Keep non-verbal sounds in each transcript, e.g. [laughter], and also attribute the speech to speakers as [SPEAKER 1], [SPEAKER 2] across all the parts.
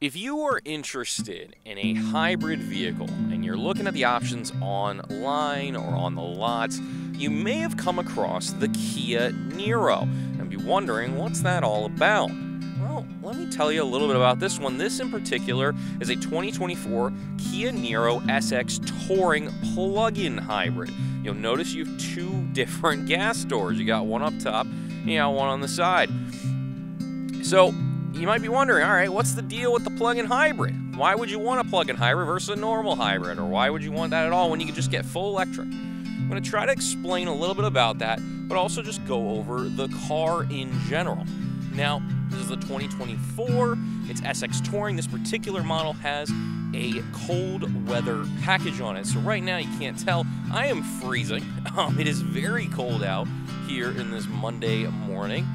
[SPEAKER 1] If you are interested in a hybrid vehicle and you're looking at the options online or on the lots, you may have come across the Kia Niro and be wondering what's that all about. Well, let me tell you a little bit about this one. This in particular is a 2024 Kia Niro SX Touring plug-in hybrid. You'll notice you have two [laughs] different gas doors. You got one up top, you got one on the side. So you might be wondering, all right, what's the deal with the plug-in hybrid? Why would you want a plug-in hybrid versus a normal hybrid? Or why would you want that at all when you can just get full electric? I'm going to try to explain a little bit about that, but also just go over the car in general. Now, this is the 2024, it's SX Touring. This particular model has a cold weather package on it. So right now you can't tell, I am freezing. [laughs] Um, it is very cold out here in this Monday morning.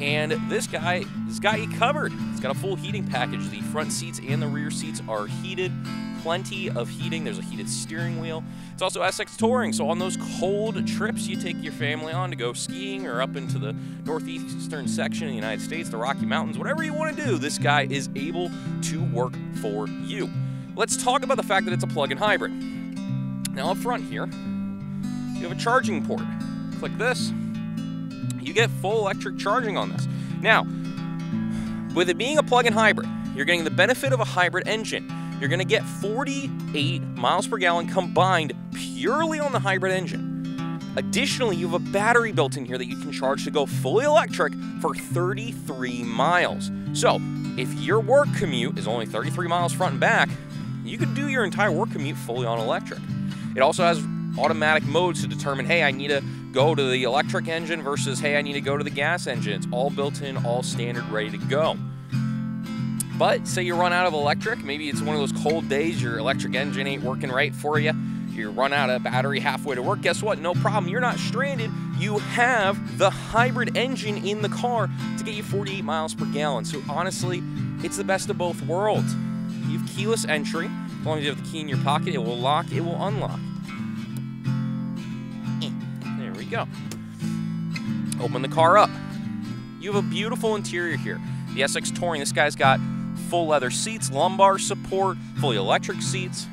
[SPEAKER 1] And this guy has got you covered. It's got a full heating package. The front seats and the rear seats are heated. Plenty of heating. There's a heated steering wheel. It's also SX Touring, so on those cold trips you take your family on to go skiing or up into the northeastern section of the United States, the Rocky Mountains, whatever you want to do, this guy is able to work for you. Let's talk about the fact that it's a plug-in hybrid. Now up front here, you have a charging port. Click this, you get full electric charging on this. Now, with it being a plug-in hybrid, you're getting the benefit of a hybrid engine. You're going to get 48 miles per gallon combined purely on the hybrid engine. Additionally, you have a battery built in here that you can charge to go fully electric for 33 miles. So, if your work commute is only 33 miles front and back, you could do your entire work commute fully on electric. It also has automatic modes to determine, hey, I need to go to the electric engine versus, hey, I need to go to the gas engine. It's all built in, all standard, ready to go. But say you run out of electric, maybe it's one of those cold days, your electric engine ain't working right for you, you run out of battery halfway to work, guess what? No problem, you're not stranded. You have the hybrid engine in the car to get you 48 miles per gallon. So honestly, it's the best of both worlds. You have keyless entry. As long as you have the key in your pocket, it will lock, it will unlock go. Open the car up. You have a beautiful interior here. The SX Touring, this guy's got full leather seats, lumbar support, fully electric seats.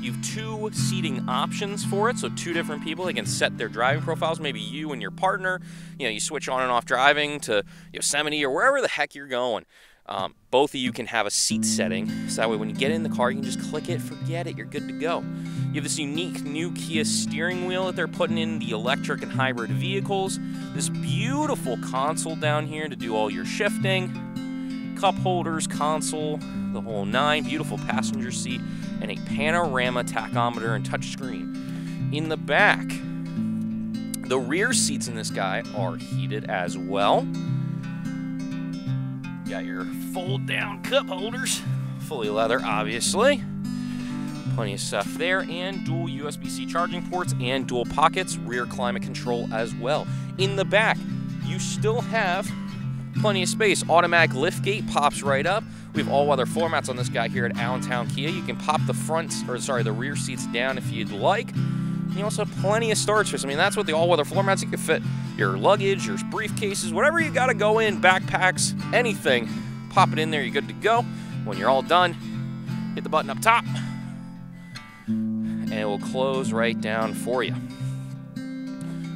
[SPEAKER 1] You have two seating options for it, so two different people. They can set their driving profiles, maybe you and your partner. You know, you switch on and off driving to Yosemite or wherever the heck you're going. Um, both of you can have a seat setting, so that way when you get in the car, you can just click it, forget it, you're good to go. You have this unique new Kia steering wheel that they're putting in the electric and hybrid vehicles. This beautiful console down here to do all your shifting, cup holders, console, the whole nine, beautiful passenger seat, and a panorama tachometer and touchscreen. In the back, the rear seats in this guy are heated as well got your fold down cup holders, fully leather, obviously. Plenty of stuff there, and dual USB C charging ports and dual pockets, rear climate control as well. In the back, you still have plenty of space. Automatic lift gate pops right up. We have all weather floor mats on this guy here at Allentown Kia. You can pop the front, or sorry, the rear seats down if you'd like. You also have plenty of storage space. I mean, that's what the all-weather floor mats. You can fit your luggage, your briefcases, whatever you got to go in, backpacks, anything. Pop it in there. You're good to go. When you're all done, hit the button up top, and it will close right down for you.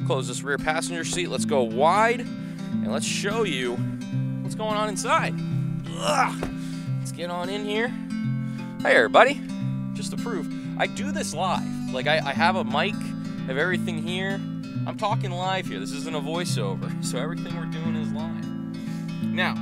[SPEAKER 1] Close this rear passenger seat. Let's go wide, and let's show you what's going on inside. Ugh. Let's get on in here. Hey, everybody. Just to prove, I do this live. Like, I, I have a mic, I have everything here. I'm talking live here. This isn't a voiceover, [laughs] so everything we're doing is live. Now,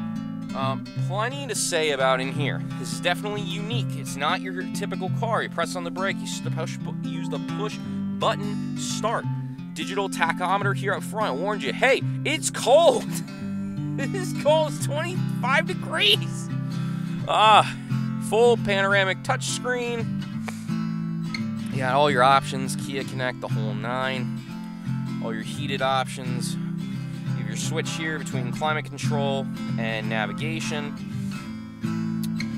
[SPEAKER 1] um, plenty to say about in here. This is definitely unique. It's not your typical car. You press on the brake, you use the push, use the push button start. Digital tachometer here up front warned you, hey, it's cold. [laughs] it is cold. It's 25 degrees. Ah, full panoramic touchscreen. You got all your options, Kia Connect, the whole nine. All your heated options. You have your switch here between climate control and navigation.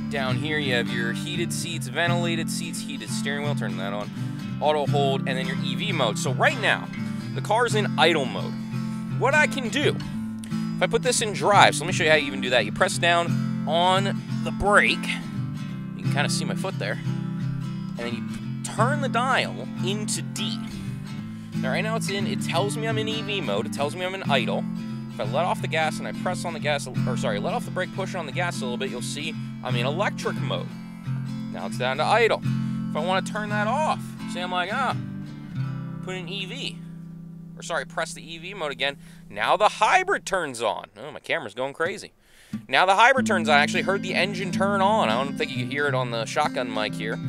[SPEAKER 1] Down here you have your heated seats, ventilated seats, heated steering wheel, turn that on, auto hold, and then your EV mode. So right now, the car is in idle mode. What I can do, if I put this in drive, so let me show you how you even do that. You press down on the brake. You can kind of see my foot there. And then you turn the dial into D. Now, right now it's in, it tells me I'm in EV mode, it tells me I'm in idle. If I let off the gas and I press on the gas, or sorry, let off the brake, push on the gas a little bit, you'll see I'm in electric mode. Now it's down to idle. If I want to turn that off, see, I'm like, ah, put in EV. Or sorry, press the EV mode again. Now the hybrid turns on. Oh, my camera's going crazy. Now the hybrid turns on. I actually heard the engine turn on. I don't think you can hear it on the shotgun mic here.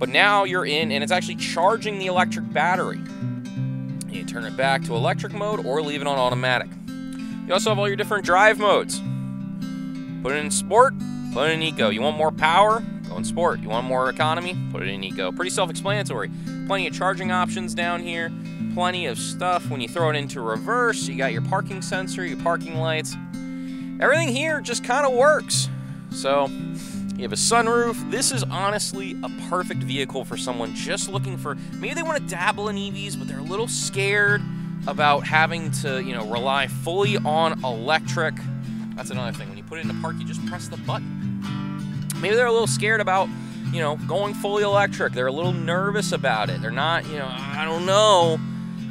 [SPEAKER 1] But now you're in, and it's actually charging the electric battery. You turn it back to electric mode or leave it on automatic. You also have all your different drive modes. Put it in sport, put it in eco. You want more power? Go in sport. You want more economy? Put it in eco. Pretty self-explanatory. Plenty of charging options down here. Plenty of stuff when you throw it into reverse. You got your parking sensor, your parking lights. Everything here just kind of works. So, you have a sunroof. This is honestly a perfect vehicle for someone just looking for maybe they want to dabble in EVs, but they're a little scared about having to, you know, rely fully on electric. That's another thing. When you put it into park, you just press the button. Maybe they're a little scared about, you know, going fully electric. They're a little nervous about it. They're not, you know, I don't know.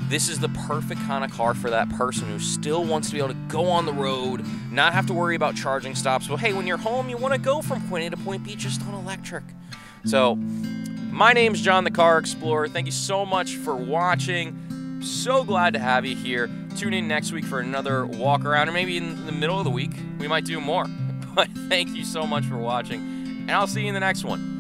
[SPEAKER 1] This is the perfect kind of car for that person who still wants to be able to go on the road, not have to worry about charging stops. But hey, when you're home, you want to go from point A to point B just on electric. So, my name's John the Car Explorer. Thank you so much for watching. So glad to have you here. Tune in next week for another walk around, or maybe in the middle of the week, we might do more. [laughs] But thank you so much for watching, and I'll see you in the next one.